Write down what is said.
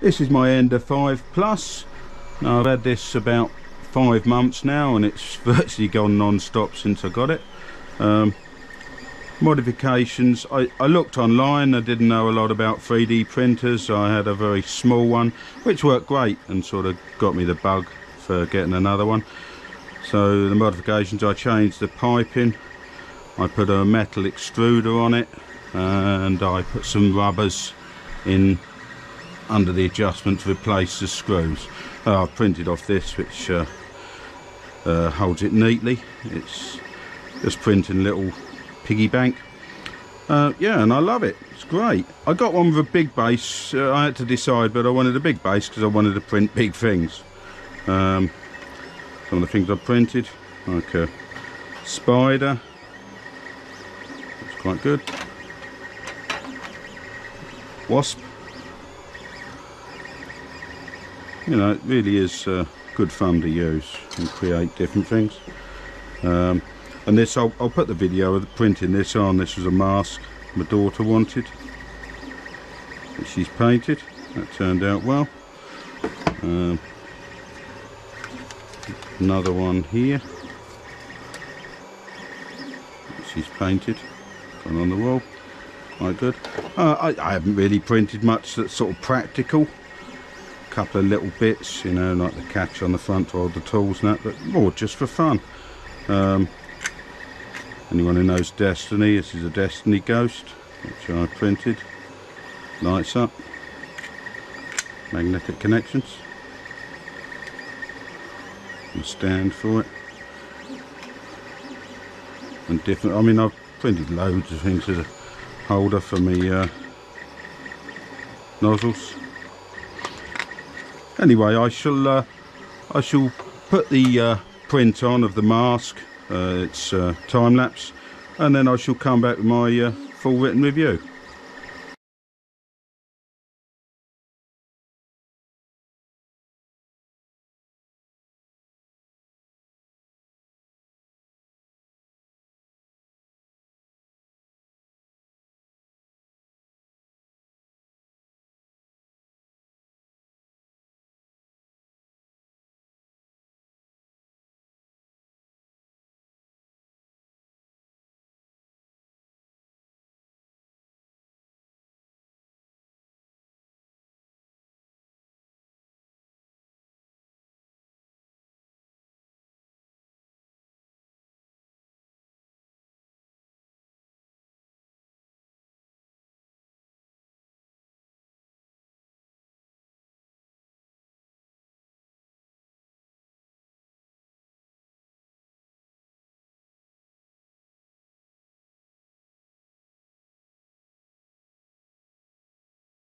This is my Ender 5 Plus. Now I've had this about five months now and it's virtually gone non-stop since I got it. Um, modifications, I, I looked online, I didn't know a lot about 3D printers. so I had a very small one which worked great and sort of got me the bug for getting another one. So the modifications, I changed the piping, I put a metal extruder on it and I put some rubbers in under the adjustment to replace the screws. Uh, I've printed off this which uh, uh, holds it neatly. It's just printing little piggy bank. Uh, yeah, and I love it. It's great. I got one with a big base. Uh, I had to decide, but I wanted a big base because I wanted to print big things. Um, some of the things I printed, like a spider. It's quite good. Wasp. You know it really is uh, good fun to use and create different things. Um, and this I'll, I'll, put the video of the printing this on. This was a mask my daughter wanted. That she's painted. That turned out well. Um, another one here. She's painted. On the wall. Quite good. Uh, I, I haven't really printed much that's sort of practical couple of little bits, you know, like the catch on the front to hold the tools and that, but more just for fun. Um, anyone who knows Destiny, this is a Destiny Ghost, which I printed. Lights up. Magnetic connections. And stand for it. And different, I mean, I've printed loads of things as a holder for me uh, nozzles anyway I shall uh, I shall put the uh, print on of the mask uh, it's uh, time lapse and then I shall come back with my uh, full written review